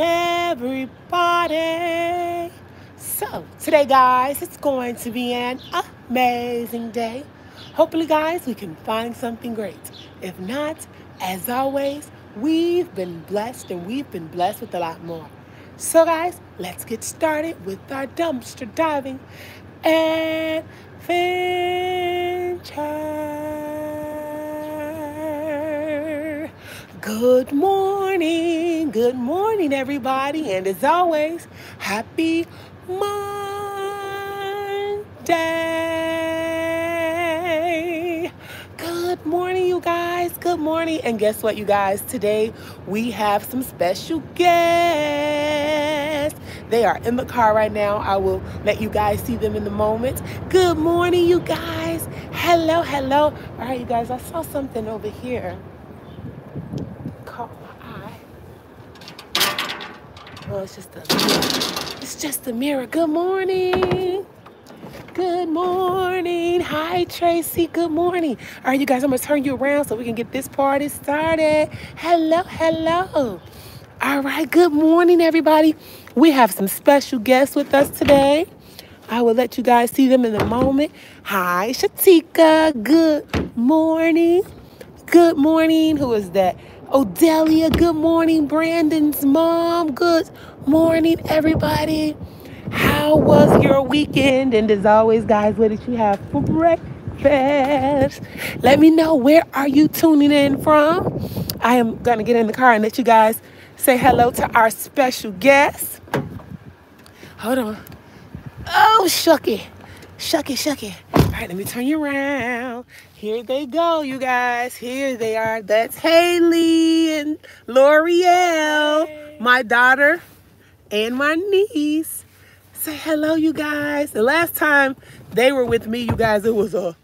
everybody. So, today, guys, it's going to be an amazing day. Hopefully, guys, we can find something great. If not, as always, we've been blessed and we've been blessed with a lot more. So, guys, let's get started with our dumpster diving adventure. Good morning, good morning, everybody, and as always, happy Monday. Good morning, you guys. Good morning. And guess what, you guys? Today we have some special guests. They are in the car right now. I will let you guys see them in the moment. Good morning, you guys. Hello, hello. All right, you guys, I saw something over here. Caught my eye. Well, it's just a it's just a mirror. Good morning. Good morning. Hi, Tracy. Good morning. All right, you guys, I'm to turn you around so we can get this party started. Hello, hello. All right, good morning, everybody. We have some special guests with us today. I will let you guys see them in a moment. Hi, Shatika. Good morning. Good morning. Who is that? Odelia. Good morning. Brandon's mom. Good morning, everybody. How was your weekend? And as always, guys, what did you have for breakfast? Let me know where are you tuning in from. I am gonna get in the car and let you guys say hello to our special guest. Hold on. Oh, shucky. Shucky, shucky. Right, let me turn you around. Here they go, you guys. Here they are. That's Haley and L'Oreal, my daughter and my niece. Say hello, you guys. The last time they were with me, you guys, it was a,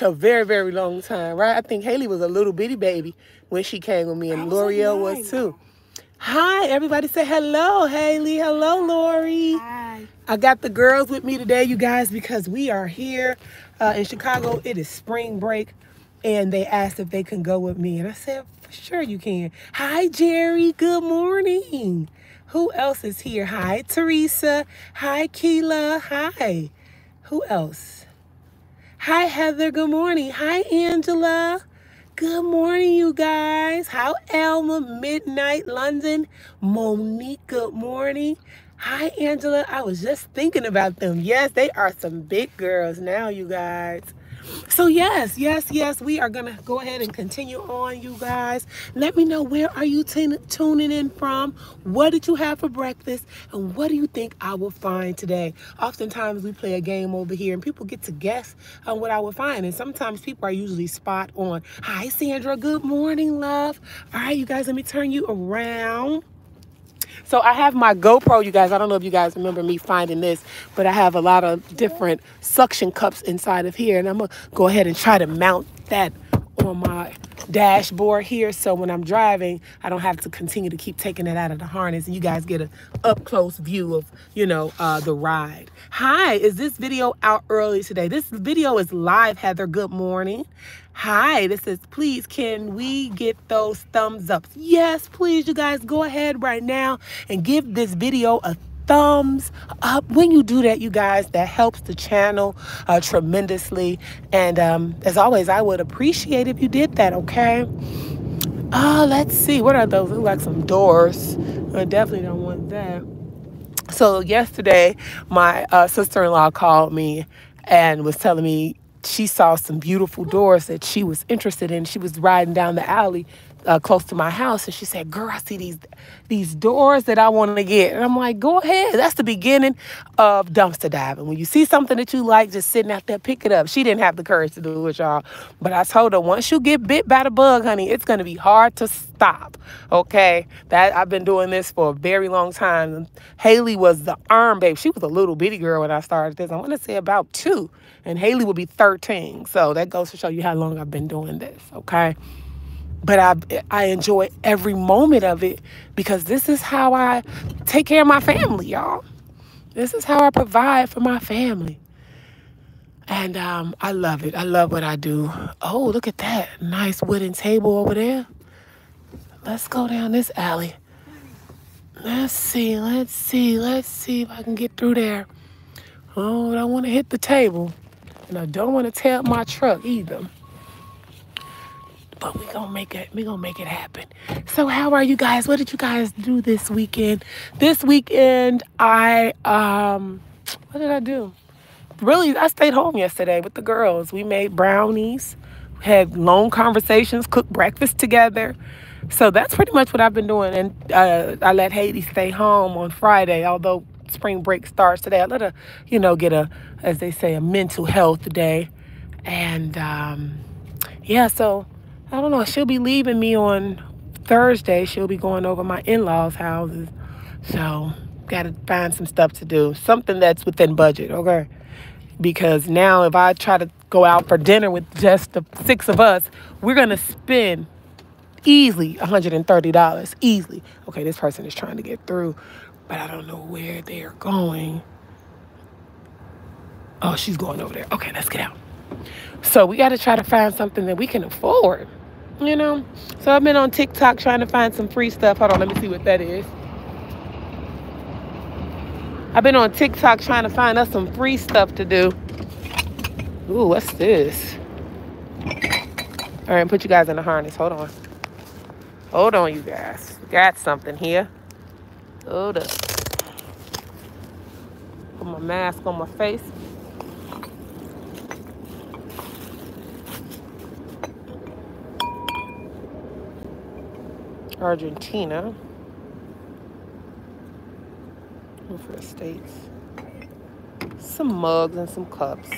a very, very long time, right? I think Haley was a little bitty baby when she came with me, and L'Oreal was too. Hi, everybody say hello, Haley. Hello, Lori. Hi. I got the girls with me today, you guys, because we are here uh, in Chicago. It is spring break, and they asked if they can go with me. And I said, sure you can. Hi, Jerry. Good morning. Who else is here? Hi, Teresa. Hi, Keela. Hi. Who else? Hi, Heather. Good morning. Hi, Angela. Good morning, you guys. How Elma, Midnight, London, Monique. Good morning. Hi, Angela. I was just thinking about them. Yes, they are some big girls now, you guys. So yes, yes, yes, we are gonna go ahead and continue on, you guys. Let me know where are you tuning in from? What did you have for breakfast? And what do you think I will find today? Oftentimes we play a game over here and people get to guess on what I will find. And sometimes people are usually spot on. Hi, Sandra. Good morning, love. All right, you guys, let me turn you around. So I have my GoPro, you guys. I don't know if you guys remember me finding this, but I have a lot of different suction cups inside of here. And I'm going to go ahead and try to mount that on my dashboard here. So when I'm driving, I don't have to continue to keep taking it out of the harness. And you guys get a up close view of, you know, uh, the ride. Hi, is this video out early today? This video is live, Heather. Good morning. Hi, this is please can we get those thumbs up? Yes, please, you guys go ahead right now and give this video a thumbs up. When you do that, you guys, that helps the channel uh, tremendously. And um, as always, I would appreciate if you did that, okay? Oh, let's see. What are those? Look like some doors. I definitely don't want that. So yesterday, my uh, sister-in-law called me and was telling me she saw some beautiful doors that she was interested in. She was riding down the alley uh, close to my house, and she said, "Girl, I see these these doors that I want to get." And I'm like, "Go ahead." That's the beginning of dumpster diving. When you see something that you like, just sitting out there, pick it up. She didn't have the courage to do it, y'all. But I told her once you get bit by the bug, honey, it's gonna be hard to stop. Okay, that I've been doing this for a very long time. Haley was the arm babe. She was a little bitty girl when I started this. I want to say about two, and Haley will be 13. So that goes to show you how long I've been doing this. Okay but I I enjoy every moment of it because this is how I take care of my family, y'all. This is how I provide for my family. And um, I love it. I love what I do. Oh, look at that. Nice wooden table over there. Let's go down this alley. Let's see, let's see, let's see if I can get through there. Oh, I don't want to hit the table. And I don't want to tear up my truck either. But we gonna make it, we gonna make it happen. So how are you guys? What did you guys do this weekend? This weekend, I um what did I do? Really, I stayed home yesterday with the girls. We made brownies, had long conversations, cooked breakfast together. So that's pretty much what I've been doing. And uh, I let Haley stay home on Friday, although spring break starts today. I let her, you know, get a, as they say, a mental health day. And um, yeah, so I don't know. She'll be leaving me on Thursday. She'll be going over my in laws' houses. So got to find some stuff to do, something that's within budget, okay? Because now if I try to go out for dinner with just the six of us, we're going to spend easily $130 easily okay this person is trying to get through but i don't know where they're going oh she's going over there okay let's get out so we got to try to find something that we can afford you know so i've been on tiktok trying to find some free stuff hold on let me see what that is i've been on tiktok trying to find us some free stuff to do Ooh, what's this all right put you guys in the harness hold on Hold on, you guys. Got something here. Hold up. Put my mask on my face. Argentina. For the States. Some mugs and some cups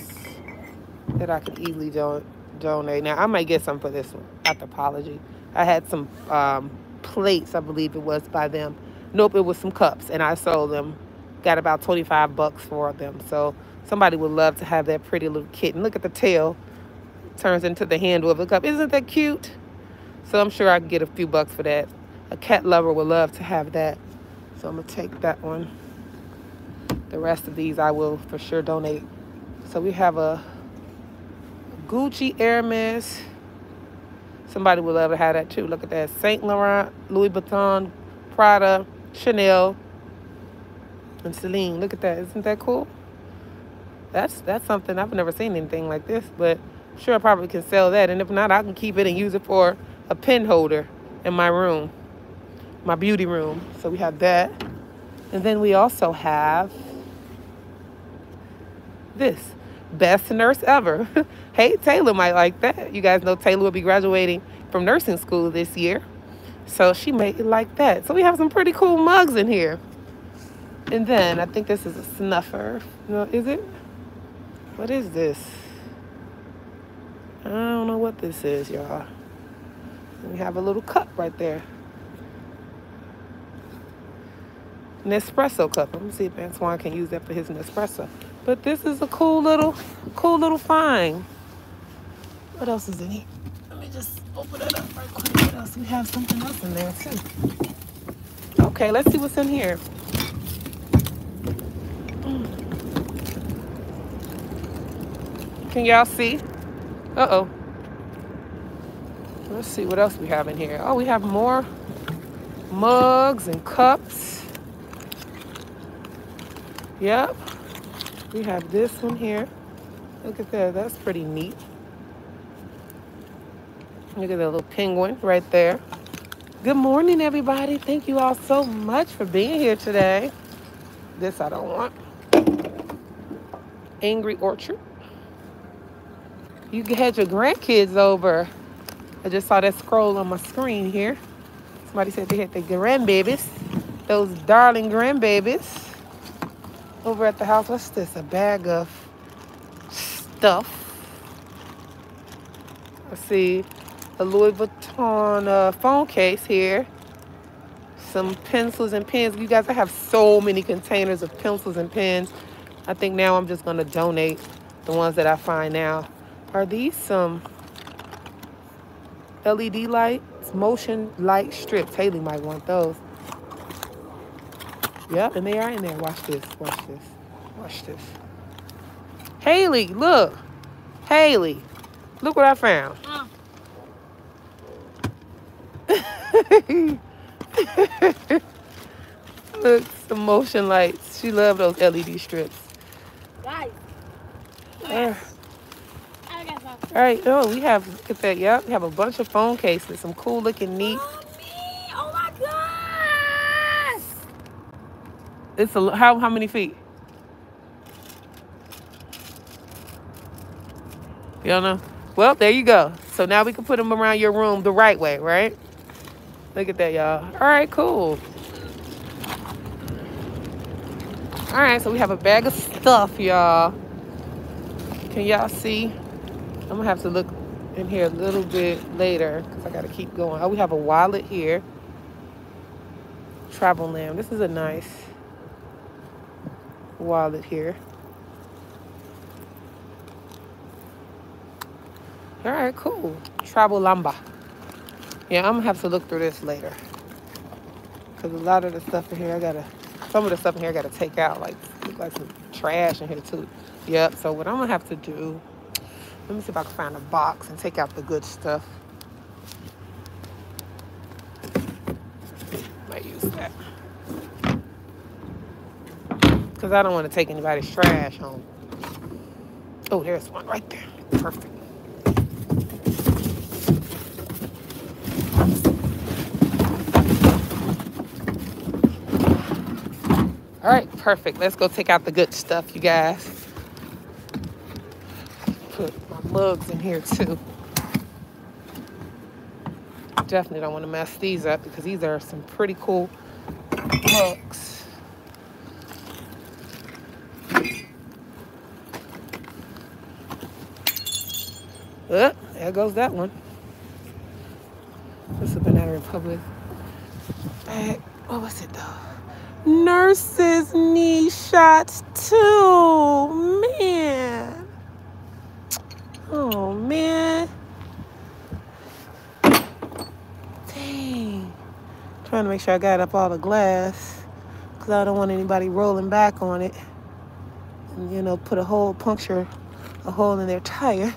that I could easily don donate. Now, I might get some for this one. Anthropologie. I had some um, plates, I believe it was by them. Nope, it was some cups, and I sold them. Got about 25 bucks for them. So somebody would love to have that pretty little kitten. Look at the tail. Turns into the handle of a cup. Isn't that cute? So I'm sure I can get a few bucks for that. A cat lover would love to have that. So I'm going to take that one. The rest of these I will for sure donate. So we have a Gucci Hermes Somebody would love to have that too. Look at that. Saint Laurent, Louis Vuitton, Prada, Chanel, and Celine. Look at that. Isn't that cool? That's that's something I've never seen anything like this, but I'm sure I probably can sell that. And if not, I can keep it and use it for a pen holder in my room, my beauty room. So we have that. And then we also have this best nurse ever. hey, Taylor might like that. You guys know Taylor will be graduating from nursing school this year. So she made it like that. So we have some pretty cool mugs in here. And then I think this is a snuffer. No, is it? What is this? I don't know what this is, y'all. We have a little cup right there. Nespresso cup. Let me see if Antoine can use that for his Nespresso. But this is a cool little, cool little find. What else is in here? Let me just open it up right quick. What else? We have something else in there too. Okay, let's see what's in here. Mm. Can y'all see? Uh-oh. Let's see what else we have in here. Oh, we have more mugs and cups. Yep. We have this one here. Look at that. That's pretty neat. Look at that little penguin right there. Good morning, everybody. Thank you all so much for being here today. This I don't want. Angry Orchard. You had your grandkids over. I just saw that scroll on my screen here. Somebody said they had their grandbabies. Those darling grandbabies over at the house. What's this? A bag of stuff. I see a Louis Vuitton uh, phone case here. Some pencils and pens. You guys, I have so many containers of pencils and pens. I think now I'm just going to donate the ones that I find now. Are these some LED lights? Motion light strips. Haley might want those. Yep, and they are in there. Watch this. Watch this. Watch this. Haley, look. Haley, look what I found. Look, some motion lights. She loved those LED strips. Guys. Uh, some. All right, oh, we have, look at that. Yep, we have a bunch of phone cases. Some cool looking, neat. Oh my gosh! It's a, how, how many feet? You don't know? Well, there you go. So now we can put them around your room the right way, right? Look at that, y'all. All right, cool. All right, so we have a bag of stuff, y'all. Can y'all see? I'm gonna have to look in here a little bit later because I gotta keep going. Oh, we have a wallet here. Travel lamb. This is a nice wallet here. All right, cool. Travel lamba. Yeah, I'm gonna have to look through this later. Cause a lot of the stuff in here, I gotta, some of the stuff in here, I gotta take out. Like, look like some trash in here too. Yep. So what I'm gonna have to do, let me see if I can find a box and take out the good stuff. Might use that. Cause I don't want to take anybody's trash home. Oh, there's one right there. Perfect. All right, perfect. Let's go take out the good stuff, you guys. Mugs in here too. Definitely don't want to mess these up because these are some pretty cool mugs. Oh, there goes that one. This is Banana Republic. Bag. What was it though? Nurses need shots too. Oh man. Dang. Trying to make sure I got up all the glass. Cause I don't want anybody rolling back on it. And you know, put a hole, puncture a hole in their tire.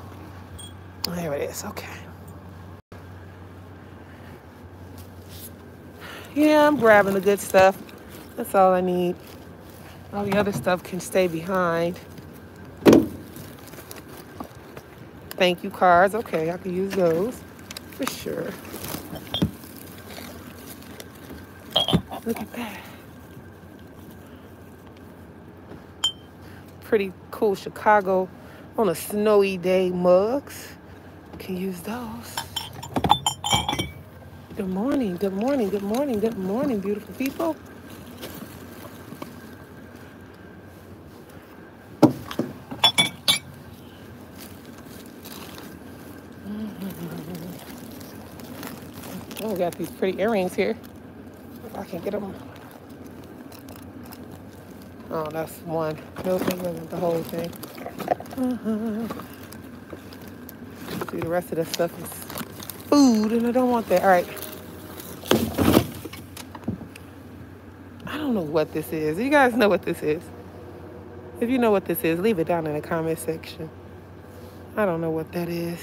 There it is, okay. Yeah, I'm grabbing the good stuff. That's all I need. All the other stuff can stay behind. Thank you cards. Okay, I can use those for sure. Look at that. Pretty cool Chicago on a snowy day mugs. Can use those. Good morning, good morning, good morning, good morning, beautiful people. Got these pretty earrings here. I can get them. Oh, that's one. Nope, that wasn't the whole thing. Uh-huh. See, the rest of this stuff is food, and I don't want that. All right. I don't know what this is. You guys know what this is. If you know what this is, leave it down in the comment section. I don't know what that is.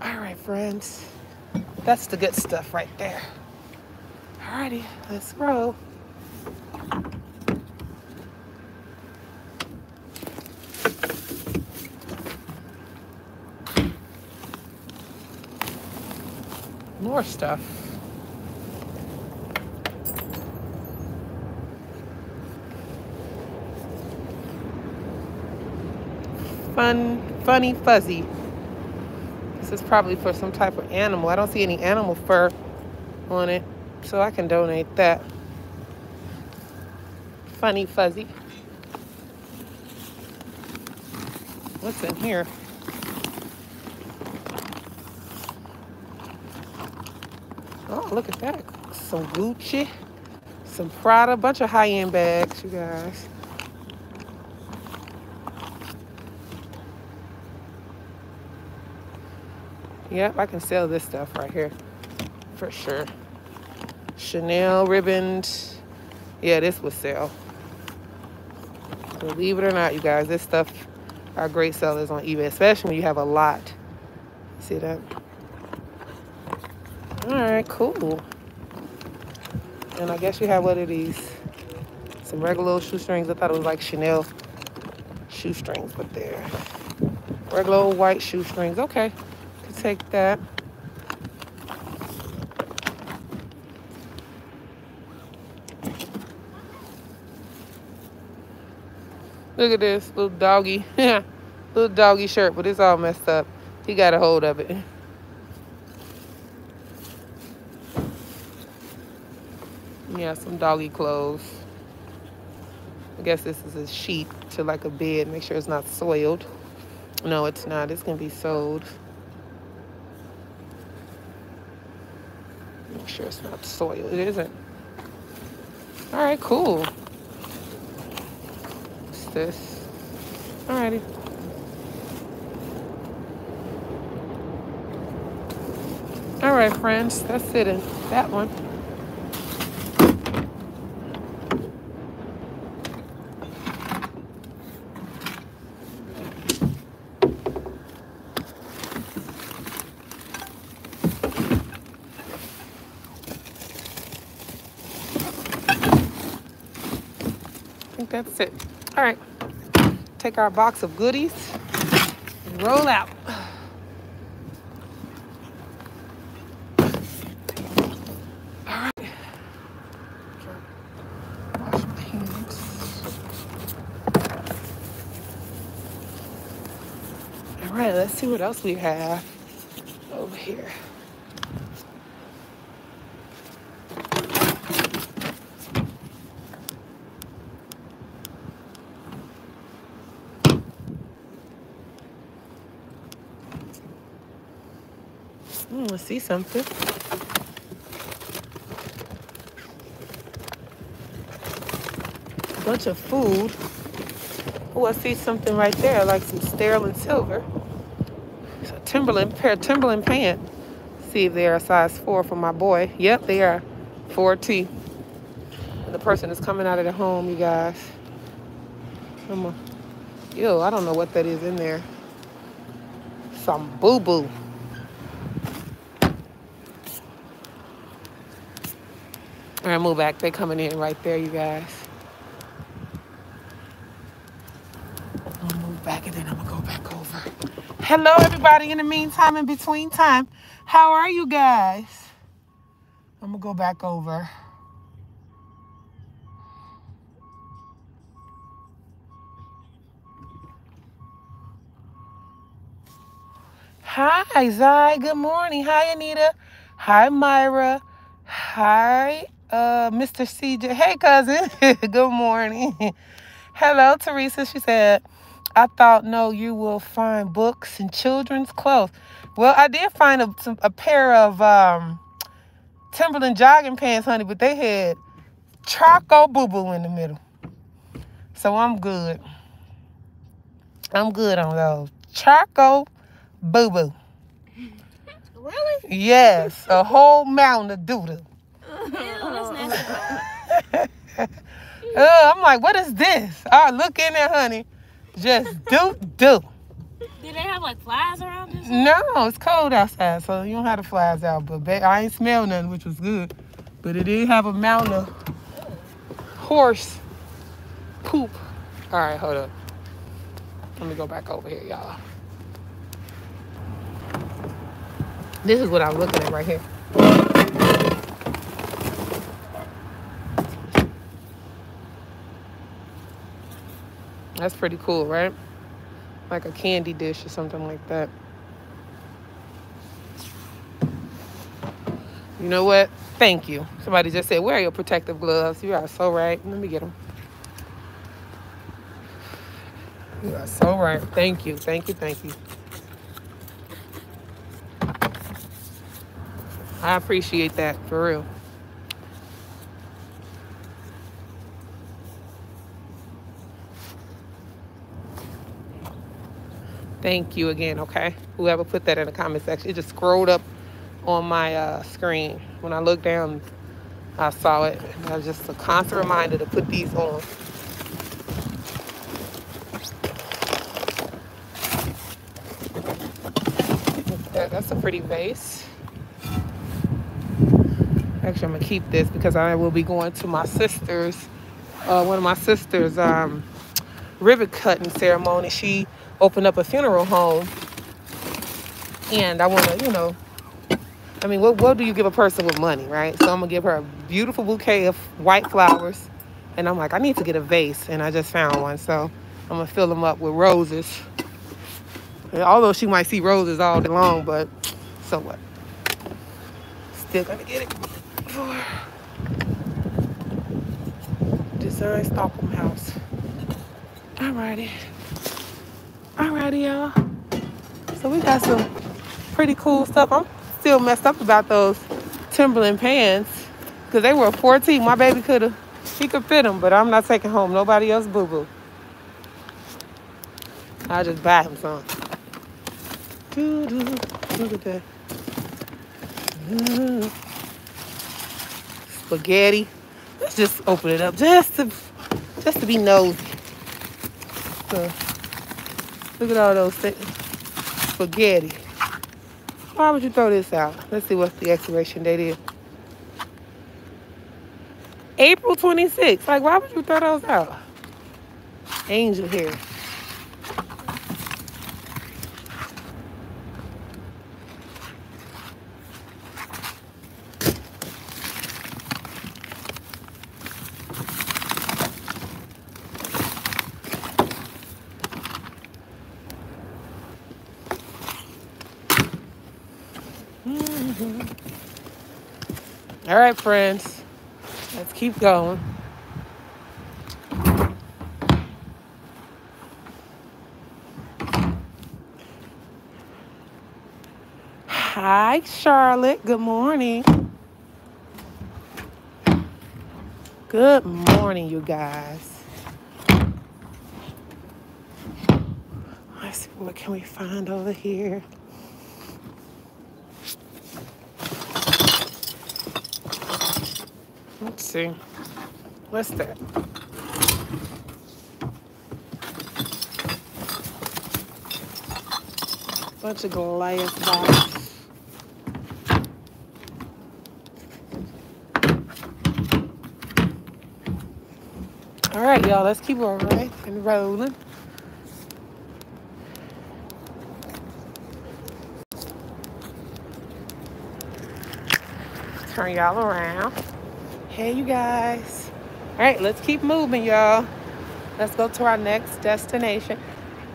All right, friends. That's the good stuff right there. Alrighty, let's roll. More stuff. Fun, funny, fuzzy. This is probably for some type of animal. I don't see any animal fur on it, so I can donate that. Funny, fuzzy. What's in here? Oh, look at that. Some Gucci, some Prada, bunch of high-end bags, you guys. Yep, I can sell this stuff right here for sure. Chanel ribbons. Yeah, this will sell. Believe it or not, you guys, this stuff are great sellers on eBay, especially when you have a lot. See that? All right, cool. And I guess you have one of these. Some regular little shoestrings. I thought it was like Chanel shoestrings, but they're regular old white shoestrings. Okay, take that. Look at this little doggy, Yeah. little doggy shirt, but it's all messed up. He got a hold of it. Yeah, some doggy clothes. I guess this is a sheet to like a bed. Make sure it's not soiled. No, it's not. It's going to be sold. It's not soiled. It isn't. All right, cool. What's this? Alrighty. All right, friends. That's it in that one. That's it. All right, take our box of goodies and roll out. All right. All right, let's see what else we have over here. Mm, let's see something. Bunch of food. Oh, I see something right there, like some sterling silver. It's a Timberland, pair of Timberland pants. See if they are a size four for my boy. Yep, they are 4T. And the person is coming out of the home, you guys. Come on. Ew, I don't know what that is in there. Some boo-boo. Move back. They're coming in right there, you guys. I'm gonna move back and then I'm gonna go back over. Hello, everybody. In the meantime, in between time, how are you guys? I'm gonna go back over. Hi, Zai. Good morning. Hi, Anita. Hi, Myra. Hi, uh, Mr. CJ. Hey, cousin. Good morning. Hello, Teresa. She said, I thought, no, you will find books and children's clothes. Well, I did find a, some, a pair of um, Timberland jogging pants, honey, but they had charcoal boo-boo in the middle. So I'm good. I'm good on those. Charcoal boo-boo. Really? Yes, a whole mountain of doodle. Ew, that's nasty. Uh, I'm like, what is this? I look in there, honey. Just do do. Did they have like flies around this? No, it's cold outside, so you don't have the flies out. But I ain't smell nothing, which was good. But it did have a mountain of horse poop. All right, hold up. Let me go back over here, y'all. This is what I'm looking at right here. That's pretty cool, right? Like a candy dish or something like that. You know what? Thank you. Somebody just said, wear your protective gloves. You are so right. Let me get them. You are so right. Thank you. Thank you. Thank you. I appreciate that for real. Thank you again, okay? Whoever put that in the comment section. It just scrolled up on my uh, screen. When I looked down, I saw it. I was just a constant reminder to put these on. That- That's a pretty vase. Actually, I'm gonna keep this because I will be going to my sister's, uh, one of my sister's um, cutting ceremony. She opened up a funeral home, and I want to, you know, I mean, what, what do you give a person with money, right? So I'm gonna give her a beautiful bouquet of white flowers, and I'm like, I need to get a vase, and I just found one, so I'm gonna fill them up with roses. And although she might see roses all day long, but so what? Still gonna get it for Design Stockholm House. Alrighty. Alrighty, y'all. So we got some pretty cool stuff. I'm still messed up about those Timberland pants because they were 14. My baby could have, he could fit them, but I'm not taking home nobody else boo boo. I'll just buy him some. Doo-doo. Look at that. Spaghetti. Let's just open it up just to just to be nosy. So, look at all those. Spaghetti. Why would you throw this out? Let's see what the expiration date is. April 26th. Like, why would you throw those out? Angel hair. All right, friends. Let's keep going. Hi, Charlotte. Good morning. Good morning, you guys. Let's see what can we find over here. See. What's that? Bunch of Goliath bottles. All right, y'all, let's keep on right and rolling. Turn y'all around. Hey, you guys. All right, let's keep moving, y'all. Let's go to our next destination.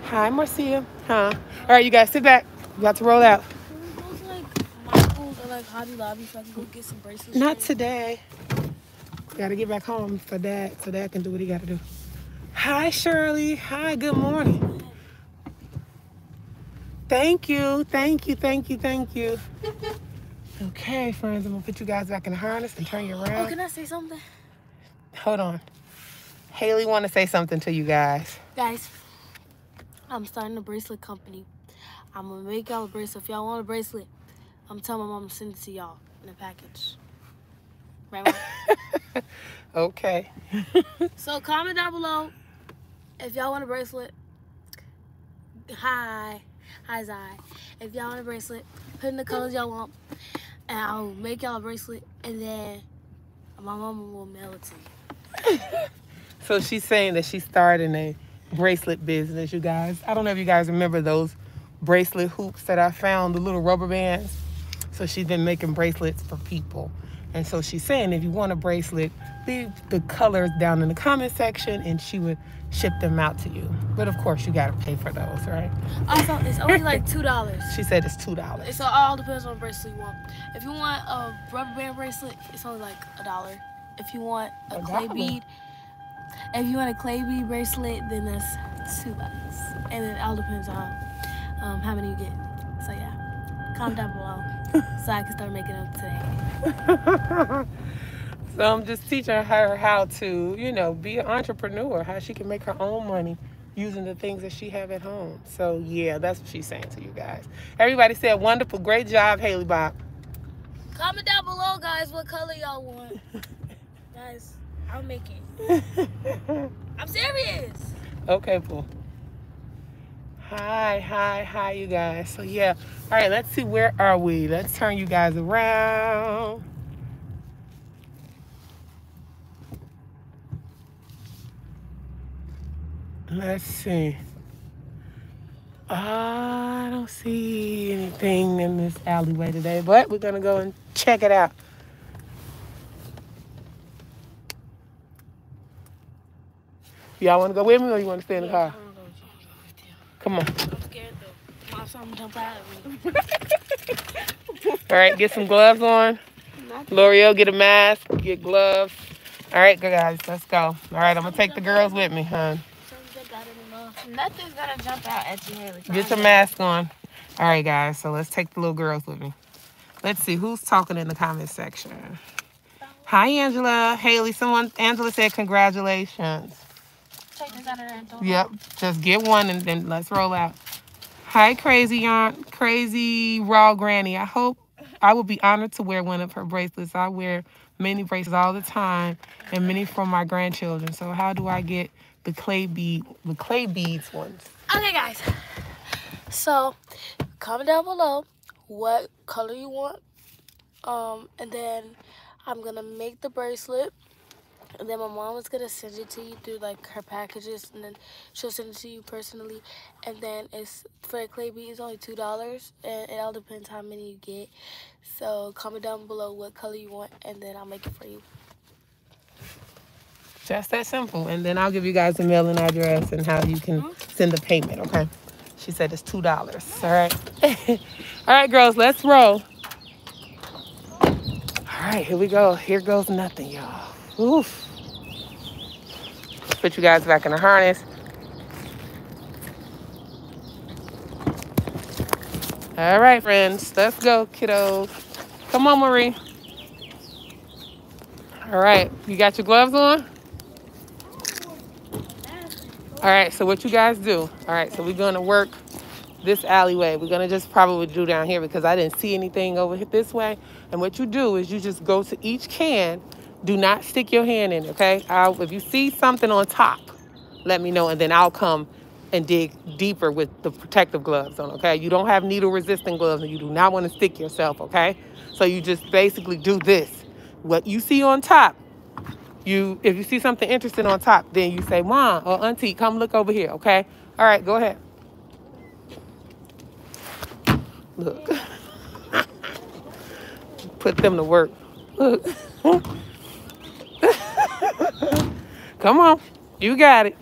Hi, Marcia. Huh? All right, you guys, sit back. We got to roll out. Can we go to like or like Hobby Lobby so I can go get some bracelets? Not today. Gotta get back home for Dad so Dad can do what he gotta do. Hi, Shirley. Hi, good morning. Thank you, thank you, thank you, thank you. Okay, friends, I'm gonna put you guys back in the harness and turn you around. Oh, around. can I say something? Hold on. Haley wanna say something to you guys. Guys, I'm starting a bracelet company. I'm gonna make y'all a bracelet. If y'all want a bracelet, I'm telling my mom to send it to y'all in a package. Right, Okay. So comment down below if y'all want a bracelet. Hi. Hi Zai. If y'all want a bracelet, put in the colors y'all want. And I'll make y'all a bracelet and then my mama will mail it to you. So she's saying that she's starting a bracelet business, you guys. I don't know if you guys remember those bracelet hoops that I found, the little rubber bands. So she's been making bracelets for people. And so she's saying if you want a bracelet, leave the colors down in the comment section and she would ship them out to you. But of course, you got to pay for those, right? Also, it's only like two dollars. She said it's $2. So all depends on the bracelet you want. If you want a rubber band bracelet, it's only like a dollar. If you want a, A clay dollar? bead, if you want a clay bead bracelet, then that's two bucks. And it all depends on um, how many you get. So yeah, comment down below so I can start making them today. so I'm just teaching her how to, you know, be an entrepreneur, how she can make her own money using the things that she have at home. So yeah, that's what she's saying to you guys. Everybody said wonderful, great job, Haley Bob. Comment down below, guys, what color y'all want. guys, I'll make it. I'm serious. okay, Pooh hi hi hi you guys. So yeah. All right let's see where are we? Let's turn you guys around. Let's see. Oh, i don't see anything in this alleyway today but we're gonna go and check it out. Y'all want to go with me or you want to stay in the car? Come on. I'm scared though. Mom, something jump out at me. All right, get some gloves on. L'Oreal, get a mask, get gloves. All right, good guys, let's go. All right, I'm gonna take the girls with me, huh? Something jump out at me, Mom. Nothing's gonna jump out at you, Haley. Get your mask on. All right, guys, so let's take the little girls with me. Let's see who's talking in the comment section. Hi, Angela. Haley, someone, Angela said congratulations. Take this out of there and throw it Yep, just get one and then let's roll out. Hi, crazy aunt, crazy raw granny. I hope I will be honored to wear one of her bracelets. I wear many bracelets all the time, and many from my grandchildren. So how do I get the clay bead, the clay beads ones? Okay, guys. So, comment down below what color you want. Um, and then I'm gonna make the bracelet. And then my mom is gonna send it to you through like her packages, and then she'll send it to you personally. And then it's for a clay bead, it's only two dollars, and it all depends how many you get. So comment down below what color you want, and then I'll make it for you. Just that simple. And then I'll give you guys the mailing address and how you can mm-hmm. send the payment, okay? She said it's $2. All right. All right, girls, let's roll. All right, here we go. Here goes nothing, y'all. Oof. Put you guys back in the harness. All right, friends. Let's go, kiddos. Come on, Marie. All right. You got your gloves on? All right, so what you guys do? All right, so we're gonna work this alleyway. We're gonna just probably do down here because I didn't see anything over this way. And what you do is you just go to each can. Do not stick your hand in, okay? I'll, if you see something on top, let me know, and then I'll come and dig deeper with the protective gloves on, okay? You don't have needle resistant gloves and you do not want to stick yourself, okay? So you just basically do this. What you see on top, you if you see something interesting on top, then you say, Mom or Auntie, come look over here, okay? All right, go ahead. Look. Put them to work. Look. come on. You got it.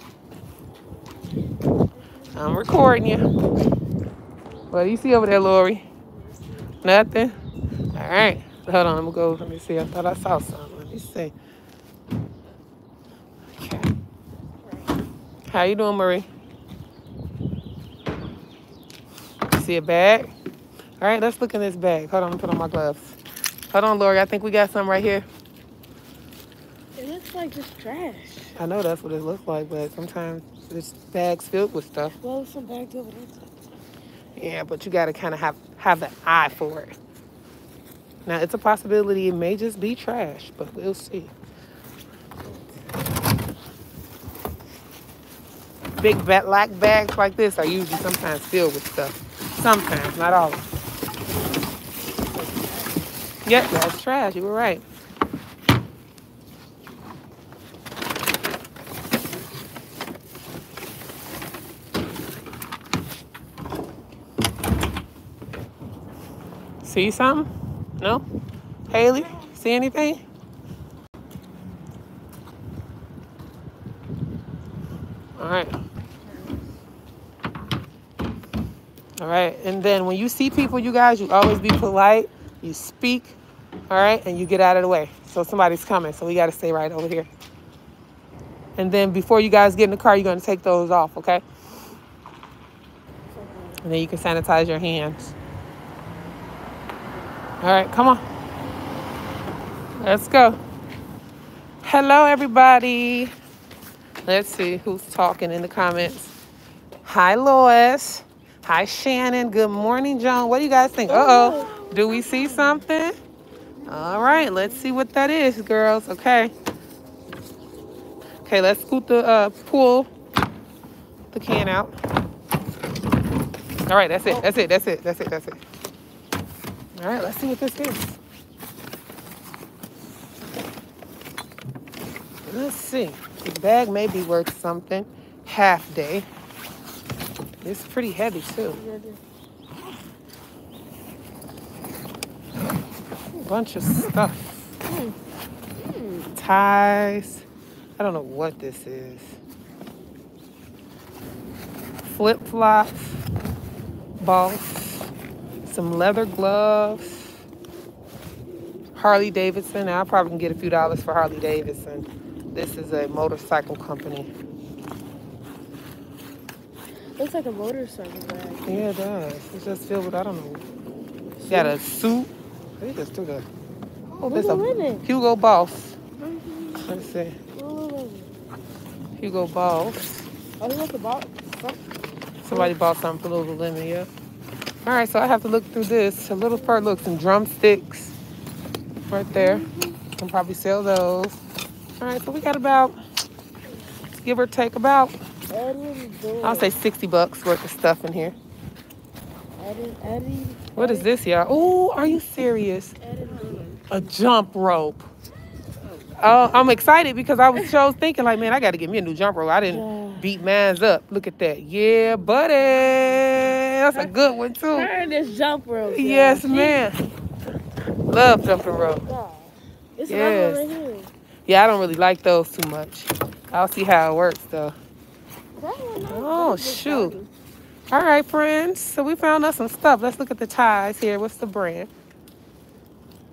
I'm recording you. What do you see over there, Lori? Nothing? All right. Hold on, I'm gonna go. Let me see. I thought I saw something. Let me see. Okay. How you doing, Marie? See a bag? All right, let's look in this bag. Hold on, let me put on my gloves. Hold on, Lori. I think we got some right here. Looks like just trash. I know that's what it looks like, but sometimes this bag's filled with stuff. Well, some bags over there. Yeah, but you gotta kind of have have the eye for it. Now it's a possibility it may just be trash, but we'll see. Big black bags like this are usually sometimes filled with stuff. Sometimes, not always. Yep, that's trash. You were right. See something? No? Haley, see anything? All right. All right. And then when you see people, you guys, you always be polite. You speak. All right. And you get out of the way. So somebody's coming. So we got to stay right over here. And then before you guys get in the car, you're going to take those off. Okay. And then you can sanitize your hands. All right, come on. Let's go. Hello, everybody. Let's see who's talking in the comments. Hi, Lois. Hi, Shannon. Good morning, John. What do you guys think? Uh oh. Do we see something? All right, let's see what that is, girls. Okay. Okay, let's scoot the uh, pull the can out. All right, that's it. That's it. That's it. That's it. That's it. All right, let's see what this is. Let's see. The bag may be worth something. half day. It's pretty heavy too. A Bunch of stuff. Ties. I don't know what this is. Flip flops. Boss. Some leather gloves. Harley Davidson. I'll probably can get a few dollars for Harley Davidson. This is a motorcycle company. Looks like a motorcycle bag. Yeah, it does. It's just filled with, I don't know. Got a suit. I think it's through the. Oh, there's a. Hugo Boss. Mm-hmm. Let's see. Hugo Boss. Oh, he wants to buy. Somebody bought something for Lululemon, yeah. All right, so I have to look through this. A little fur, looks some drumsticks right there. Can probably sell those. All right, so we got about, give or take about, I'll say 60 bucks worth of stuff in here. What is this, y'all? Oh, are you serious? A jump rope. Oh, I'm excited because I was so thinking like, man, I got to get me a new jump rope. I didn't beat man's up. Look at that. Yeah, buddy. That's a good one too. Turn this jump rope. y'all. Yes, man. Love jumping rope. God. It's Yes. another right here. Yeah, I don't really like those too much. I'll see how it works though. That one, that Oh, shoot. All right, friends. So we found us some stuff. Let's look at the ties here. What's the brand?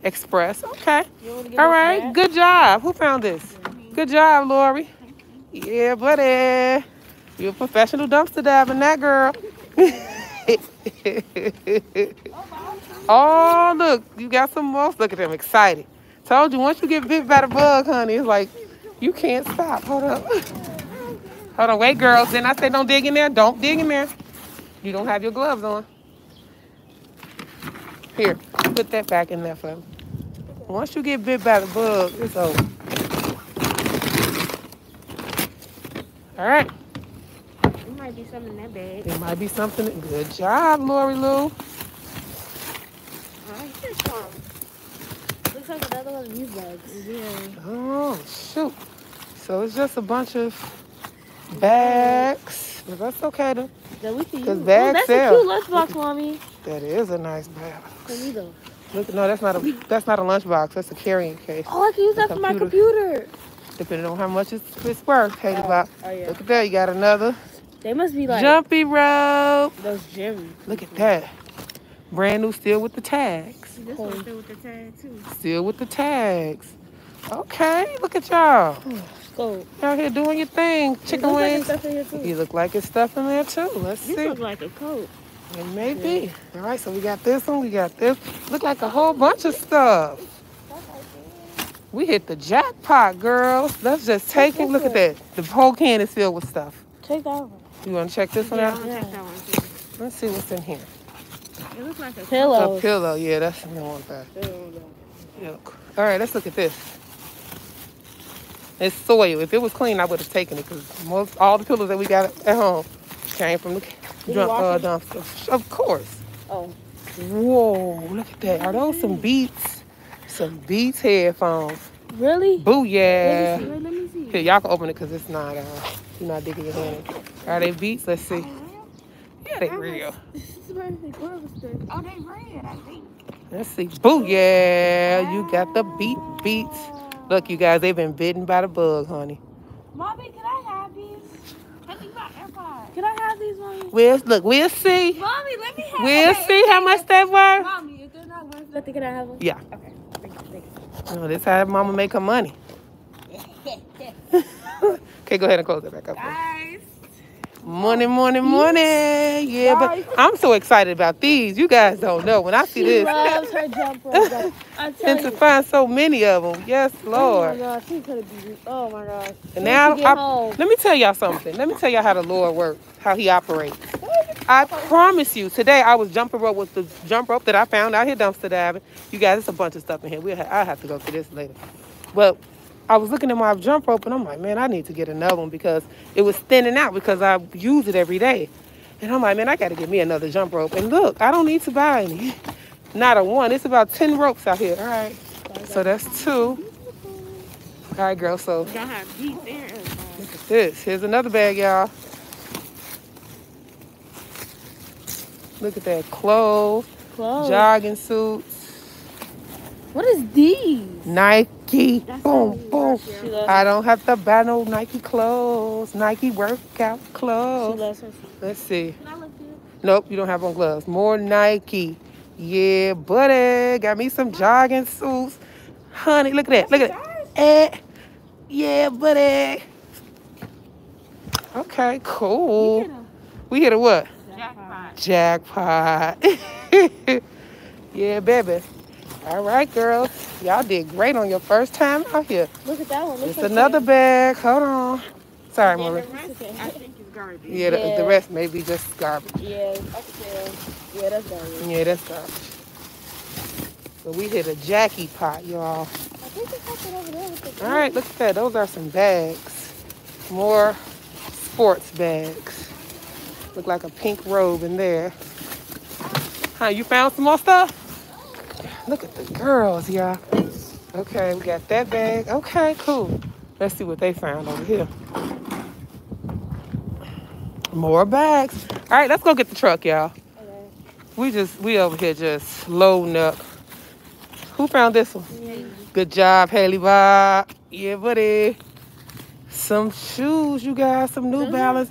Express. Okay. All right. wanna get All us right. that? Good job. Who found this? Good job, Lori. Yeah, buddy. You're a professional dumpster diving, that girl. oh, look. You got some more. Look at them. Excited. Told you, once you get bit by the bug, honey, it's like you can't stop. Hold up. Hold on. Wait, girls. Then I said don't dig in there. Don't dig in there. You don't have your gloves on. Here, put that back in there for me. Once you get bit by the bug, it's over. All right. Might be something in that bag. There might be something. Good job, Lori Lou. Alright, here's some. Looks like another one of these bags. Yeah. Oh, shoot. So it's just a bunch of bags. But that's okay, though. That we can use. 'Cause oh, bags that's sell. a cute lunchbox, mommy. That is a nice bag. For me though. Look, no, that's not a that's not a lunchbox. That's a carrying case. Oh, I can use that for my computer. Depending on how much it's, it's worth, Katie Oh, Bob. oh, yeah. Look at that. You got another They must be like jumpy rope. those gym. Look at that. Brand new, still with the tags. This one's still with the tag too. Still with the tags. Okay, look at y'all. Go. Out here doing your thing. Chicken Looks like wings. stuff in here too. You look like it's stuff in there too. Let's This see. looks like a coat. It may be. All right, so we got this one. We got this. Look like a whole bunch of stuff. We hit the jackpot, girls. Let's just take it. Look at that. The whole can is filled with stuff. Take that one. You want to check this one Yeah, out? I'll check that one too. Let's see what's in here. It looks like a pillow. A pillow. Yeah, that's the one back. Yuck. All right, let's look at this. It's soil. If it was clean, I would have taken it because most all the pillows that we got at home came from the you drum, uh, dumpster. Of course. Oh. Whoa, look at that. Are those some Beats? Some Beats headphones. Really? Booyah. Let me see. Let me see. Here, y'all can open it because it's not, uh, you're not digging your hand in. Are they Beats? Let's see. Yeah, they real. This is where they were sticky. Oh, they red, I think. Let's see. Booyah. You got the Beat Beats. Look, you guys, they've been bitten by the bug, honey. Mommy, can I have these? Let me buy AirPods. Can I have these, mommy? We'll, look, we'll see. Mommy, let me have We'll see how much that worth. Mommy, if they're not worth Nothing. Can I have them? Yeah. Okay. Thank you. Thank you. Oh, this how mama make her money. okay, go ahead and close it back up. Guys, Money, money, money. Yeah, but I'm so excited about these. You guys don't know. When I see She this, loves her jump rope. I and to you. find so many of them. Yes, Lord. Oh my gosh, gonna be. Oh my gosh. And now, I, let me tell y'all something. Let me tell y'all how the Lord works, how He operates. I promise you, today I was jumping rope with the jump rope that I found out here dumpster diving. You guys, it's a bunch of stuff in here. We'll ha- I'll have to go through this later. But I was looking at my jump rope and I'm like, man, I need to get another one because it was thinning out because I use it every day. And I'm like, man, I got to get me another jump rope. And look, I don't need to buy any. Not a one. It's about 10 ropes out here. All right. So that's two. All right, girl. So y'all have beats and AirPods. Look at this. Here's another bag, y'all. Look at that. Clothes, Clothes. jogging suits, What is these? Nike. That's Boom, boom. I don't have to buy no Nike clothes. Nike workout clothes. Let's see. Can I look? Nope, you don't have on gloves. More Nike. Yeah, buddy. Got me some jogging suits. Honey, look at that. Look at that. Eh. Yeah, buddy. Okay, cool. We hit a what? Jackpot. Yeah, baby. All right, girls. Y'all did great on your first time out here. Look at that one. Look It's another bag. Hold on. Sorry, Yeah, Marie. the rest, I think it's garbage. Yeah, the, the rest may be just garbage. Yeah, I can tell. Yeah, that's garbage. Yeah, that's garbage. So we hit a Jackie pot, y'all. I think there's something over there with the All right, look at that. Those are some bags. More sports bags. Look like a pink robe in there. Huh, you found some more stuff? Look at the girls, y'all. Okay, we got that bag. Okay, cool. Let's see what they found over here. More bags. All right, let's go get the truck, y'all. Okay. We just, we over here just loading up. Who found this one? Good job, Haley Bob. Yeah, buddy. Some shoes, you guys, some New Mhm. Balance.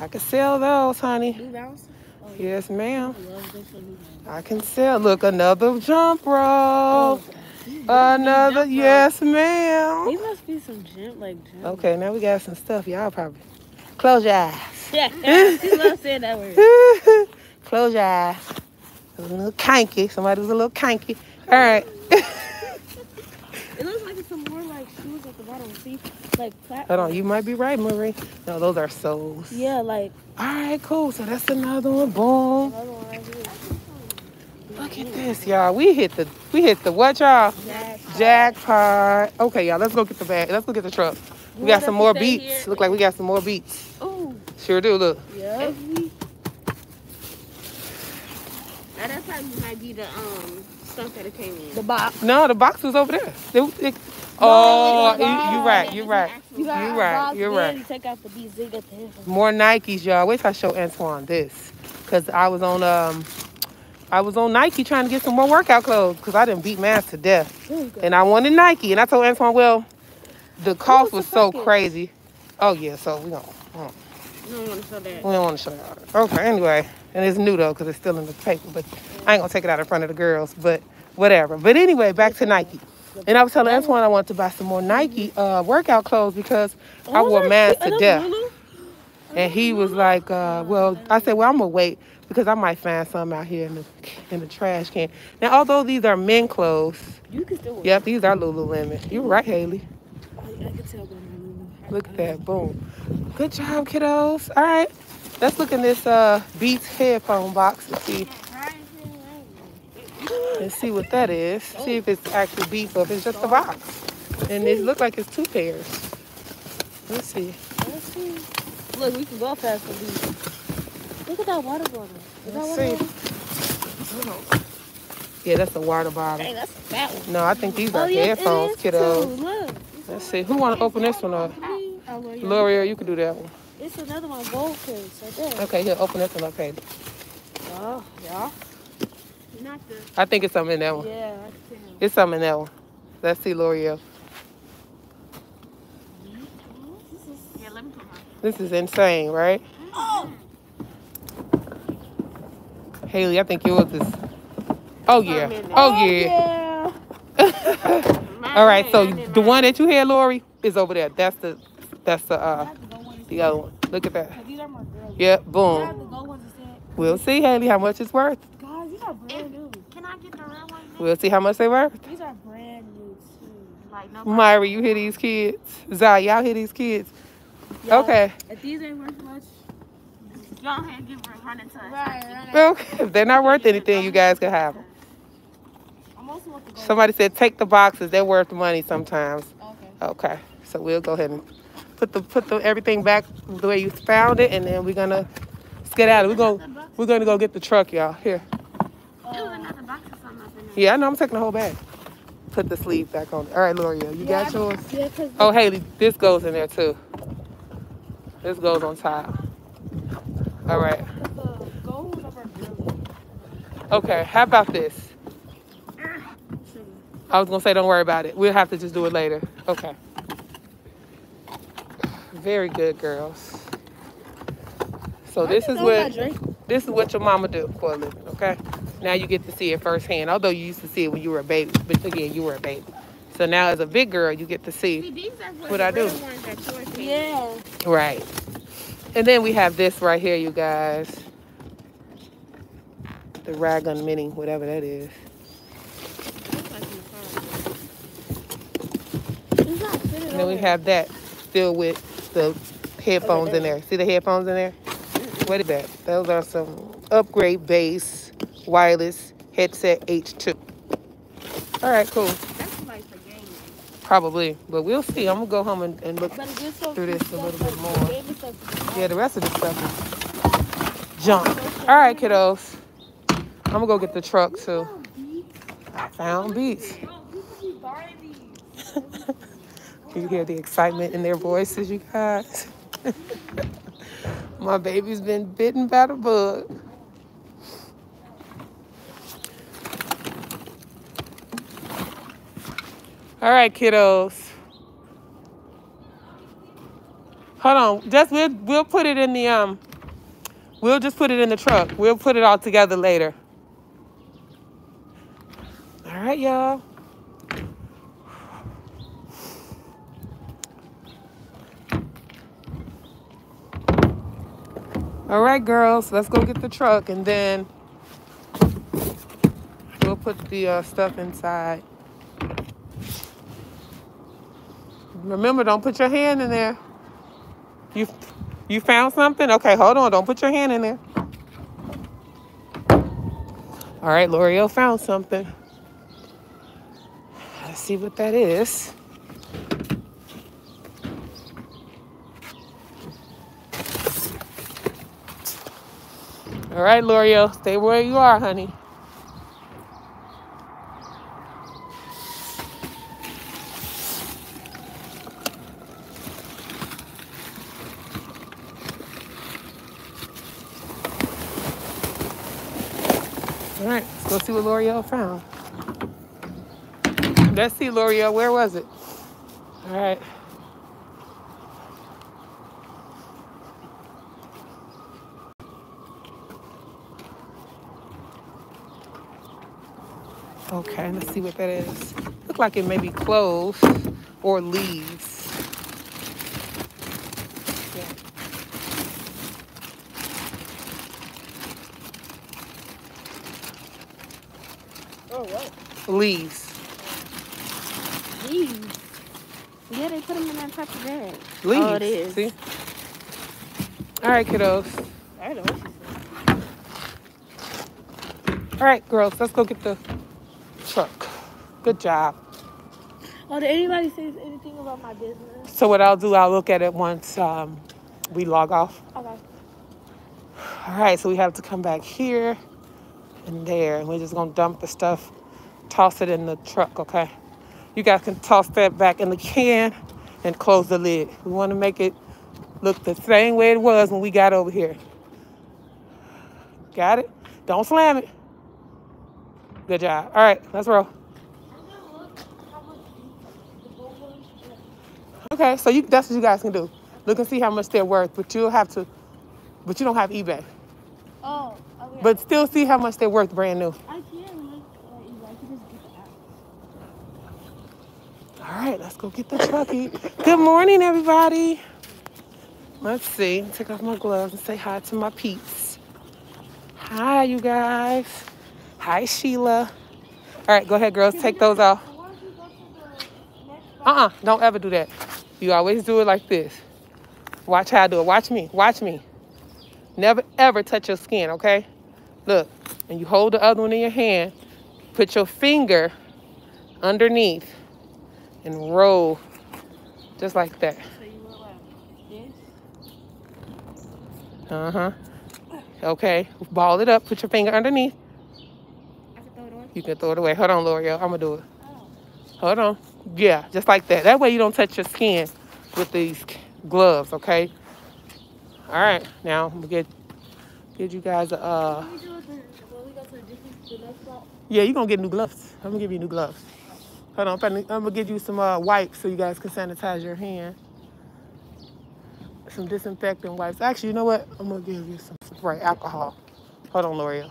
I can sell those, honey. Oh, Yes, ma'am. I love this New I can sell. Look, another jump rope. Oh, Another, jump yes, ma'am. These must be some gym, like gym. Okay, now we got some stuff. Y'all probably close your eyes. Yeah, she loves saying that word. close your eyes. A little kinky. Somebody was a little kinky. All right. It looks like it's some more like shoes at the bottom. See, like platform. Hold on, you might be right, Marie. No, those are soles. Yeah, like All right, cool. So that's another one. Boom. another one right here. Look at this, y'all. We hit the we hit the what, y'all? Jack. Jackpot. Okay, y'all. Let's go get the bag. Let's go get the truck. We You got some us more beats. here? Look like we got some more beats. Oh, Sure do. Look. yeah. Now that's how you might be the um stuff that it came in. The box. No, the box was over there. It- it- oh, you, you right. You're right. You You're right, you're right. You take out the beats. They got the headphones. More Nikes, y'all. Wait till I show Antoine this, cause I was on um, I was on Nike trying to get some more workout clothes, cause I didn't beat man to death. Here we go. and I wanted Nike, and I told Antoine, well, the cost was so crazy. Oh yeah, so we don't, We don't want to show that. we don't want to show that. Okay, anyway, and it's new though, cause it's still in the paper, but I ain't gonna take it out in front of the girls, but whatever. But anyway, back to Nike. And I was telling Antoine I wanted to buy some more Nike uh, workout clothes because I Oh, wore mine to death. And he was like, uh, well, I said, well, I'm gonna wait because I might find some out here in the in the trash can. Now, although these are men clothes, You can still yep, these are Lululemon. You're right, Haley. I, I can tell by my Lulu. Look at that, boom. Good job, kiddos. All right, let's look in this uh, Beats headphone box and see and see what that is. See if it's actually beef or if it's just a box. And it looks like it's two pairs. Let's see. Let's see. Look, we can go fast for these. Look at that water bottle. Is that Let's water see. bottle? Yeah, that's a water bottle. Dang, that's a fat one. No, I think these Oh, are yes, headphones, is kiddos. too. Look. Let's see. Who want to open this one up? L'Oreal, you can do that one. It's another one, gold case, right there. Okay, here, open this one up, Haley. Oh, yeah. Not the. I think it's something in that one. Yeah, I. It's something in that one. Let's see, L'Oreal. Yeah, let me put my. This is insane, right? Oh! Haley, I think you yours is. Oh yeah. Oh yeah. yeah. All right. So the one that you had, Lori, is over there. That's the. That's the. Uh the gold ones. The other one. Look at that. Cause these are my girls. Yep. I Boom. the gold ones instead. We'll see, Haley, how much it's worth. We'll see how much they worth. These are brand new too. Like no. Myra, you hear these kids? Zai, y'all hear these kids? Yeah. Okay. If these ain't worth much. Go ahead and give her a hundred touch. Right, right. Okay. If they're not worth anything, you guys can have them. I'm also want the gold. Somebody said take the boxes. They're worth money sometimes. Okay. Okay, so we'll go ahead and put the put the everything back the way you found it, and then we're gonna skedaddle. We're gonna we're gonna go get the truck, y'all. Here. There was Uh, Yeah, I know. I'm taking the whole bag. Put the sleeve back on. All right, Loria, you yeah, got yours. Yeah, Oh, Haley, this goes in there too. This goes on top. All right. the gold ones are girly. Okay, how about this? I was gonna say don't worry about it. We'll have to just do it later. Okay. Very good, girls. So this is what this is what your mama do for a living, okay? Now you get to see it firsthand. Although you used to see it when you were a baby, but again, you were a baby. So now as a big girl, you get to See, see these what What I do? real ones that yours had. Yeah. right. And then we have this right here, you guys. The Ragun Mini, whatever that is. Looks like in the car. It's not fitting And then we have that still with the headphones in there. See the headphones in there? What is that? Those are some upgrade base wireless headset H2. All right, cool. That's like for gaming. Probably, but we'll see. I'm gonna go home and, and look. But it gives through this a little bit more. gave me stuff- Yeah, the rest of the stuff is junk. All right, kiddos. I'm gonna go get the truck too. I found beats. Can you hear the excitement in their voices, you guys. My baby's been bitten by the bug. All right, kiddos. Hold on. Just we'll we'll put it in the um. We'll just put it in the truck. We'll put it all together later. All right, y'all. All right, girls, let's go get the truck and then we'll put the uh, stuff inside. Remember, don't put your hand in there. You you found something? Okay, hold on. Don't put your hand in there. All right, L'Oreal found something. Let's see what that is. All right, L'Oreal, stay where you are, honey. All right, let's go see what L'Oreal found. Let's see, L'Oreal, where was it? All right. Okay, let's see what that is. Look like it may be clothes or leaves. Yeah. Oh, what? Leaves. These. Yeah, they put them in that type of bag. Leaves. Oh, it is. See? All right, kiddos. I know what she said. All right, girls, let's go get the truck. Good job. Oh, did anybody say anything about my business? So what I'll do, I'll look at it once um, we log off. Okay. All right, so we have to come back here and there, and we're just gonna dump the stuff, toss it in the truck, okay? You guys can toss that back in the can and close the lid. We want to make it look the same way it was when we got over here. Got it? Don't slam it. Good job. All right, let's roll. Okay, so you that's what you guys can do. Look and see how much they're worth, but you'll have to, but you don't have eBay. Oh, okay. But still see how much they're worth brand new. I can look. Uh, you I can just get the app. All right, let's go get the truckie. Good morning, everybody. Let's see. Take off my gloves and say hi to my peeps. Hi, you guys. Hi, Sheila. All right, go ahead, girls. Take those off. Uh-uh. Don't ever do that. You always do it like this. Watch how I do it. Watch me. Watch me. Never ever touch your skin, okay? Look, and you hold the other one in your hand. Put your finger underneath and roll just like that. Uh-huh. Okay. Ball it up. Put your finger underneath. I can throw it on. You can throw it away. Hold on, L'Oreal. I'm gonna do it. Hold on. Yeah, just like that. That way you don't touch your skin with these gloves, okay? All right. Now I'm gonna get get you guys a uh Can we do it the, when we go to the different The next spot. Yeah, you're gonna get new gloves. I'm gonna give you new gloves. Hold on, I'm gonna, I'm gonna give you some uh, wipes so you guys can sanitize your hand. Some disinfectant wipes. Actually, you know what? I'm gonna give you some spray alcohol. Hold on, L'Oreal.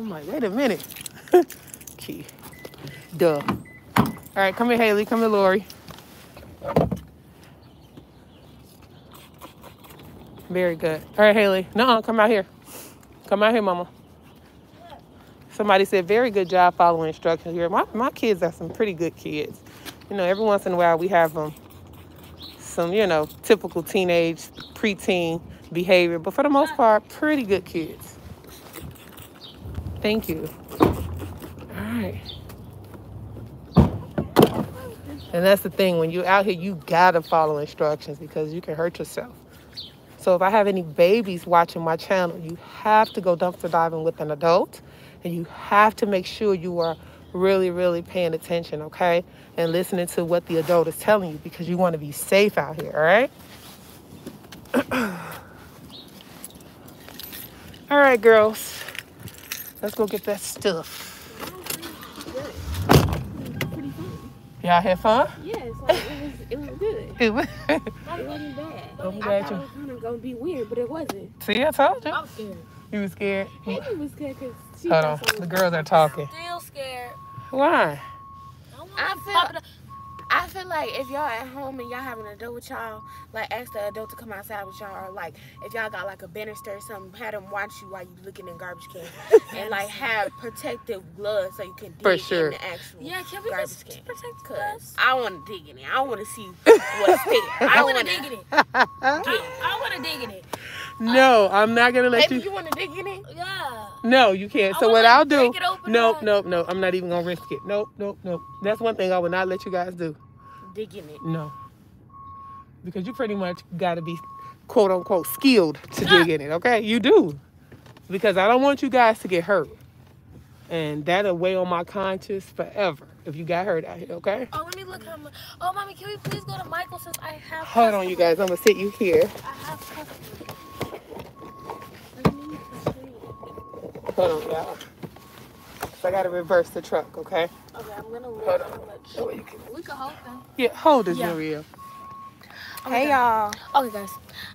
I'm like, wait a minute. Key. Duh. All right, come here, Haley. Come here, Lori. Very good. All right, Haley. No, come out here. Come out here, Mama. Somebody said, very good job following instructions here. My, my kids are some pretty good kids. You know, every once in a while we have them some, you know, typical teenage, preteen behavior, but for the most part, pretty good kids. Thank you. All right. And that's the thing, when you're out here, you gotta follow instructions because you can hurt yourself. So if I have any babies watching my channel, you have to go dumpster diving with an adult and you have to make sure you are really, really paying attention, okay? And listening to what the adult is telling you because you want to be safe out here, all right? all right, girls. Let's go get that stuff. Y'all had fun? Yes, like it was. It was good. It was- It wasn't bad. I'm I glad thought you- it was kind of gonna be weird, but it wasn't. See, I told you. I'm scared. You was scared. Haley was good because she Hold on. The was girls are talking. Still scared. Why? I, don't I feel- pop it up. I feel like if y'all at home and y'all having an adult with y'all, like ask the adult to come outside with y'all, or like if y'all got like a banister or something, have them watch you while you looking in garbage cans, and like have protective gloves so you can dig For sure. in the actual Yeah, can we garbage can. protect Cause us? I want to dig in it. I want to see what's there. I I want want to dig in it. I want to dig in it. No, I'm not gonna let Maybe you. you want to dig in it. Yeah. No, you can't. I So wanna, what I'll do? break it open Nope, nope, nope. I'm not even gonna risk it. Nope, nope, nope. That's one thing I would not let you guys do. Dig in it. No, because you pretty much got to be quote unquote skilled to dig in it. Okay, you do, because I don't want you guys to get hurt, and that'll weigh on my conscience forever if you got hurt out here. Okay. Oh, let me look how much. Oh, mommy, can we please go to Michael since I have. Hold on, you guys. I'm gonna sit you here. I have customers. Hold on, y'all. So I gotta reverse the truck. Okay. Okay, I'm gonna look Hold on. much. That way you can- We can hold them. Yeah, hold this, Yeah. Maria. Hey y'all. Okay, guys.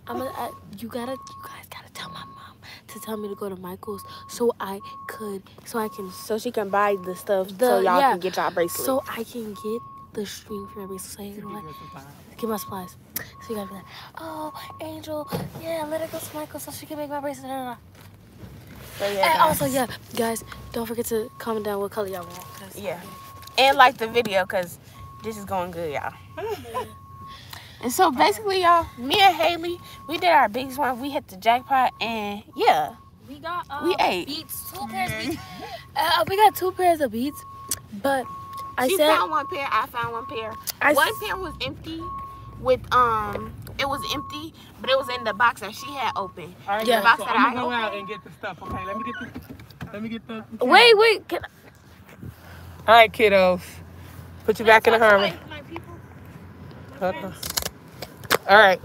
I'm gonna. Uh, you gotta. You guys gotta tell my mom to tell me to go to Michael's so I could. So I can. So she can buy the stuff The- so y'all yeah. can get y'all bracelet. So I can get the string for my bracelet. So you know what? Get my supplies. So you gotta be like, oh, Angel, yeah, let her go to Michael's so she can make my bracelet. Da, da, da." So, yeah, And guys. also, yeah, guys, don't forget to comment down what color y'all want. Yeah. and like the video because this is going good, y'all. and so basically, y'all, me and Haley, we did our biggest one. We hit the jackpot, and yeah, We got uh, We ate. beats, two pairs of beats. Uh, we got two pairs of beats, but I she said found one pair. I found one pair. I one pair was empty. With um, it was empty, but it was in the box that she had open. All right, Yeah. guys, Box so that I'm gonna go out and get the stuff. Okay, let me get the. Let me get the. wait, wait. Can, All right, kiddos. Put you back in the Herman. My people. Uh-uh. All right.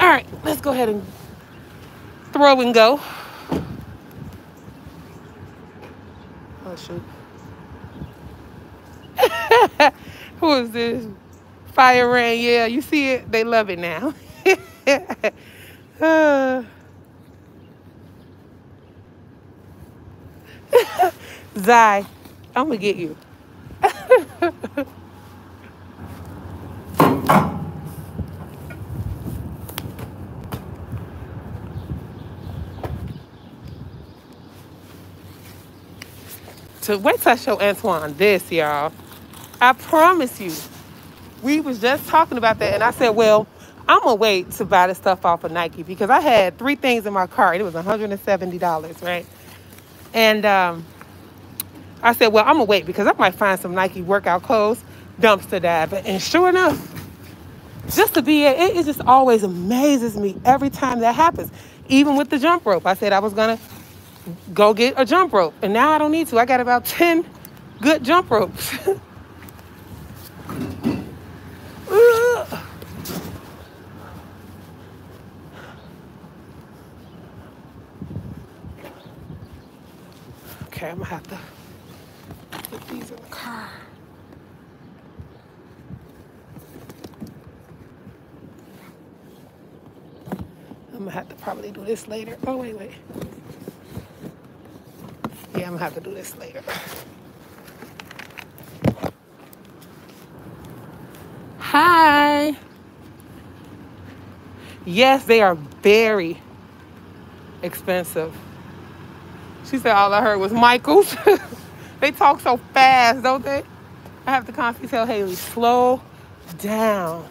All right, let's go ahead and throw and go. Oh, shoot. Who is this? Fire Rain. Yeah, you see it? They love it now. Zai, I'm to get you. to wait till I show Antoine this, y'all. I promise you. We was just talking about that, and I said, well, I'm gonna wait to buy the stuff off of Nike because I had three things in my cart. It was $170, right? And um, I said, well, I'm gonna wait because I might find some Nike workout clothes, dumpster dive. And sure enough, just to be it, it just always amazes me every time that happens. Even with the jump rope, I said I was gonna go get a jump rope. And now I don't need to. I got about 10 good jump ropes. Okay, I'm gonna have to put these in the car. I'm gonna have to probably do this later. Oh, wait, wait. Yeah, I'm gonna have to do this later. Hi. Yes, they are very expensive. She said all I heard was Michaels. they talk so fast, don't they? I have to constantly tell Haley, slow down.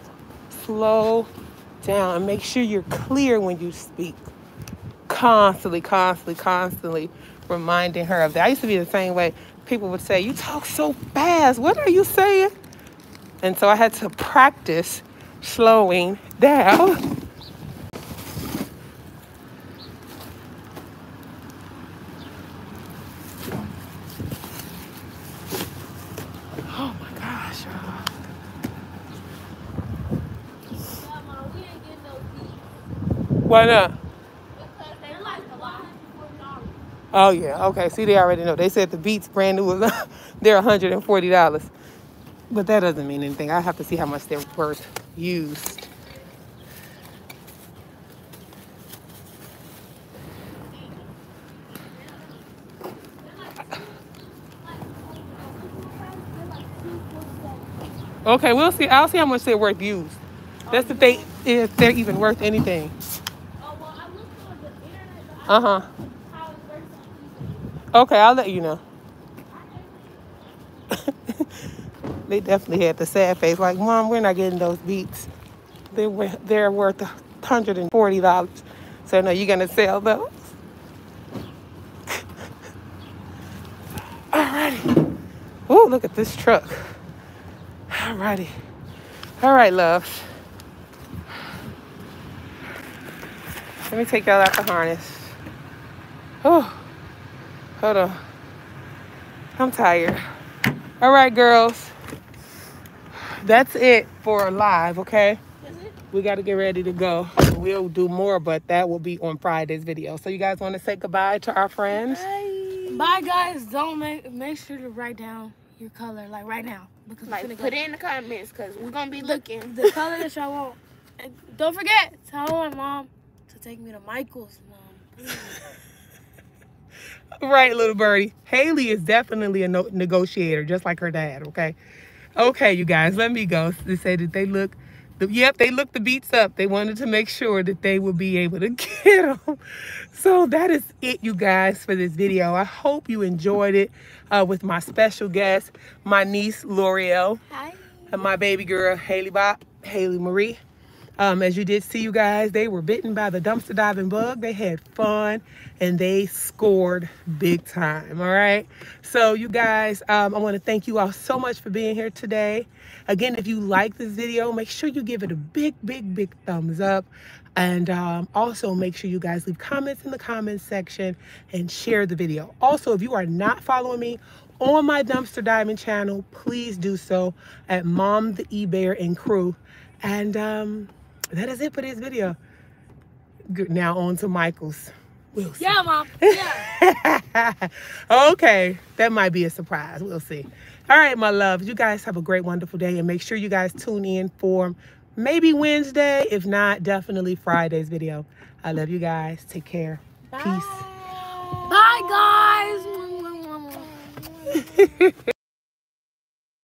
Slow down and make sure you're clear when you speak. Constantly, constantly, constantly reminding her of that. I used to be the same way. People would say, You talk so fast. What are you saying? And so I had to practice slowing down. Oh my gosh, y'all. Yeah, Mom, we ain't getting those beats Why not? Oh yeah, okay. See, they already know. They said the Beats brand new was they're $140. But that doesn't mean anything. I have to see how much they're worth used. Okay, we'll see. I'll see how much they're worth used. That's if they if they're even worth anything. Oh, well, I looked on the internet, but I Uh huh. Okay, I'll let you know. they definitely had the sad face, like, Mom, we're not getting those beats. They were they're worth hundred and forty dollars. So no, you're gonna sell those. Alrighty. Oh, look at this truck. Alrighty. All right, love. Let me take y'all out the harness. Oh, hold on. I'm tired. All right, girls. That's it for live, okay? We got to get ready to go. We'll do more, but that will be on Friday's video. So you guys want to say goodbye to our friends? Bye, Bye, guys. Don't make make sure to write down your color, like right now, because we're Like, gonna put go. it in the comments because we're going to be looking. the color that y'all want. And don't forget, tell my mom to take me to Michael's, mom. Right, little birdie. Haley is definitely a no- negotiator, just like her dad, okay? Okay, you guys, let me go. They say that they look, the, yep, they looked the beats up. They wanted to make sure that they would be able to get them. So that is it, you guys, for this video. I hope you enjoyed it uh, with my special guest, my niece, L'Oreal, Hi. and my baby girl, Haley Bop, Haley Marie. Um, as you did see, you guys, they were bitten by the dumpster diving bug. They had fun and they scored big time. All right. So, you guys, um, I want to thank you all so much for being here today. Again, if you like this video, make sure you give it a big, big, big thumbs up. And um, also make sure you guys leave comments in the comments section and share the video. Also, if you are not following me on my dumpster diving channel, please do so at Mom the Ebayer and crew. And um, that is it for this video. Good, Now on to Michael's. We'll see. Yeah, mom. Yeah. okay, that might be a surprise. We'll see. All right, my loves, you guys have a great, wonderful day, and make sure you guys tune in for maybe Wednesday, if not, definitely Friday's video. I love you guys. Take care. Peace. Bye, guys.